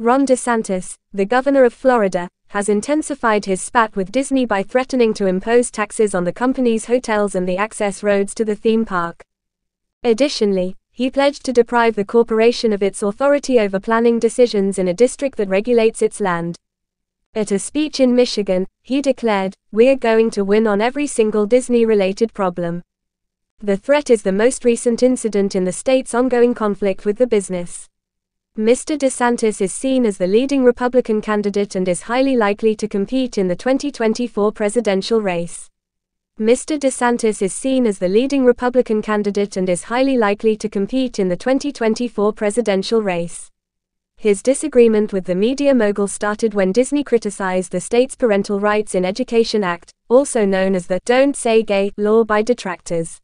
Ron DeSantis, the governor of Florida, has intensified his spat with Disney by threatening to impose taxes on the company's hotels and the access roads to the theme park. Additionally, he pledged to deprive the corporation of its authority over planning decisions in a district that regulates its land. At a speech in Michigan, he declared, We're going to win on every single Disney related problem. The threat is the most recent incident in the state's ongoing conflict with the business. Mr. DeSantis is seen as the leading Republican candidate and is highly likely to compete in the 2024 presidential race. Mr. DeSantis is seen as the leading Republican candidate and is highly likely to compete in the 2024 presidential race. His disagreement with the media mogul started when Disney criticized the state's Parental Rights in Education Act, also known as the Don't Say Gay law by detractors.